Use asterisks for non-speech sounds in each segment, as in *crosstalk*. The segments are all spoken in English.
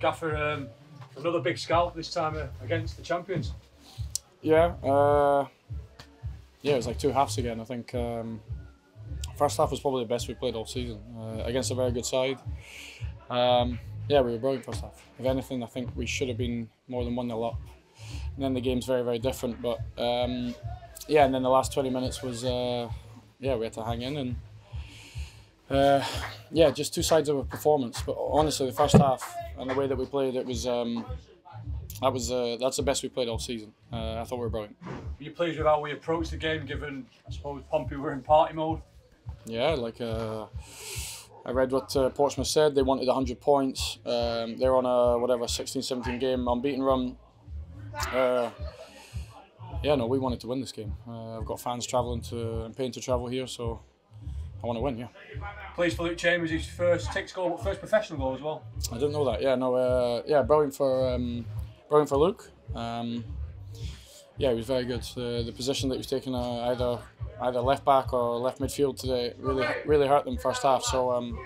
Gaffer, um, another big scalp this time uh, against the champions. Yeah, uh, yeah, it was like two halves again. I think um, first half was probably the best we played all season uh, against a very good side. Um, yeah, we were brilliant first half. If anything, I think we should have been more than one 0 up. And then the game's very, very different. But um, yeah, and then the last 20 minutes was uh, yeah, we had to hang in and. Uh, yeah, just two sides of a performance. But honestly, the first half and the way that we played, it was um, that was uh, that's the best we played all season. Uh, I thought we were brilliant. Were you pleased with how we approached the game, given I suppose Pompey were in party mode? Yeah, like uh, I read what uh, Portsmouth said. They wanted 100 points. Um, they're on a whatever 16, 17 game unbeaten run. Uh, yeah, no, we wanted to win this game. Uh, I've got fans travelling to and paying to travel here, so I want to win. Yeah. Pleased for Luke Chambers, his first Tix goal, but first professional goal as well. I didn't know that. Yeah, no, uh, yeah, brilliant for um, brilliant for Luke. Um, yeah, he was very good. The, the position that he was taking, uh, either either left back or left midfield today, really really hurt them first half. So um,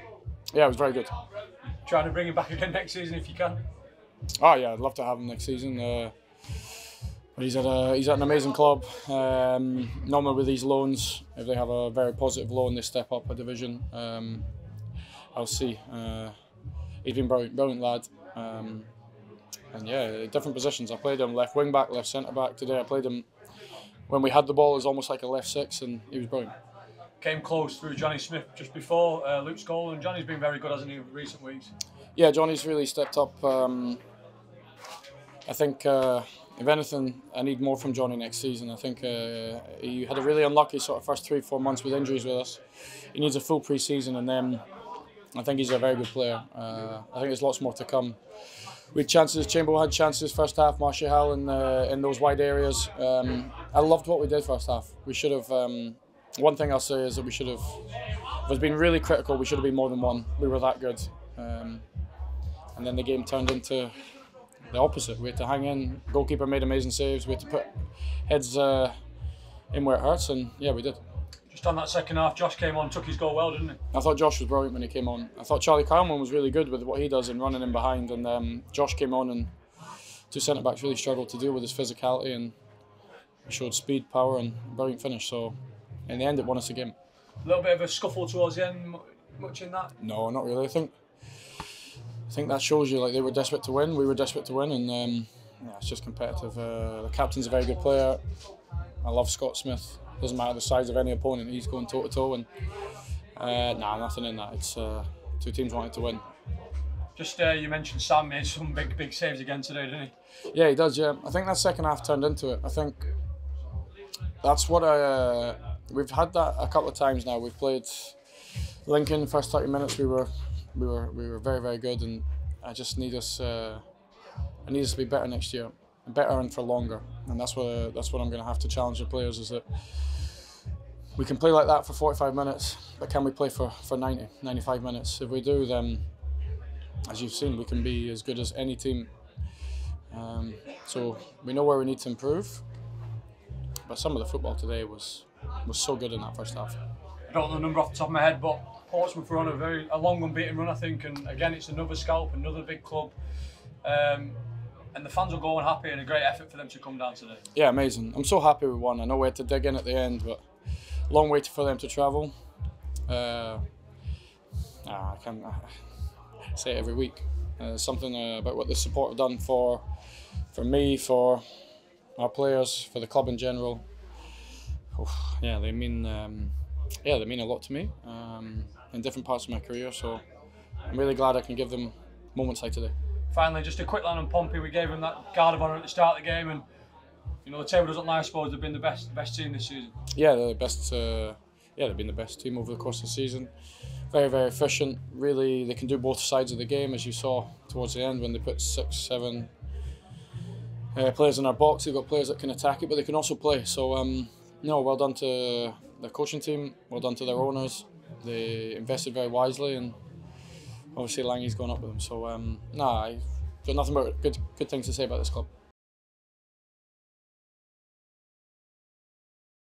yeah, it was very good. Trying to bring him back again *laughs* next season if you can. Oh yeah, I'd love to have him next season. But he's at a, he's at an amazing club. Um, normally with these loans, if they have a very positive loan, they step up a division. Um, I'll see. Uh, he's been brilliant, brilliant lad. Um, and yeah, different positions. I played him left wing back, left centre back. Today I played him when we had the ball as almost like a left six, and he was brilliant. Came close through Jonny Smith just before uh, Luke's goal, and Jonny's been very good, hasn't he, in recent weeks? Yeah, Jonny's really stepped up. Um, I think, uh, if anything, I need more from Jonny next season. I think uh, he had a really unlucky sort of first three, four months with injuries with us. He needs a full pre-season, and then I think he's a very good player. Uh, I think there's lots more to come. We had chances. Chamberlain had chances first half. Martial in uh, in those wide areas. Um, I loved what we did first half. We should have. Um, one thing I'll say is that we should have. It's been really critical, we should have been more than one. We were that good. Um, and then the game turned into the opposite. We had to hang in. Goalkeeper made amazing saves. We had to put heads uh, in where it hurts, and yeah, we did. Just on that second half, Josh came on, took his goal well, didn't he? I thought Josh was brilliant when he came on. I thought Charlie Kyleman was really good with what he does in running in behind, and um, Josh came on and two centre backs really struggled to deal with his physicality and showed speed, power, and brilliant finish. So in the end, it won us the game. A little bit of a scuffle towards the end, much in that. No, not really. I think think that shows you like they were desperate to win. We were desperate to win, and um, yeah, it's just competitive. Uh, the captain's a very good player. I love Scott Smith. Doesn't matter the size of any opponent, he's going toe to toe. And uh, nah, nothing in that. It's uh, two teams wanting to win. Just uh, you mentioned Sam made some big, big saves again today, didn't he? Yeah, he does. Yeah, I think that second half turned into it. I think that's what I. Uh, we've had that a couple of times now. We've played Lincoln first thirty minutes. We were, we were, we were very, very good, and I just need us. Uh, I need us to be better next year, better and for longer. And that's what that's what I'm going to have to challenge the players is that we can play like that for 45 minutes, but can we play for, for 90, 95 minutes? If we do, then as you've seen, we can be as good as any team. Um, so we know where we need to improve. But some of the football today was was so good in that first half. Don't know the number off the top of my head, but Portsmouth were on a very a long unbeaten run, I think. And again, it's another scalp, another big club. Um, and the fans will go on happy and a great effort for them to come down today. Yeah, amazing. I'm so happy we won. I know we had to dig in at the end, but long way for them to travel. Uh, I can uh, say it every week. Uh, something uh, about what the support have done for for me, for our players, for the club in general. Yeah, they mean um, yeah they mean a lot to me um, in different parts of my career. So I'm really glad I can give them moments like today. Finally, just a quick line on Pompey. We gave them that guard of honour at the start of the game, and you know the table doesn't lie. I suppose they've been the best best team this season. Yeah, they're the best. Uh, yeah, they've been the best team over the course of the season. Very, very efficient. Really, they can do both sides of the game, as you saw towards the end when they put six, seven uh, players in our box. They've got players that can attack it, but they can also play. So, um, no, well done to the coaching team. Well done to their owners. They invested very wisely, and obviously Lange's gone up with them. So, um, nah, I've got nothing but good, good things to say about this club.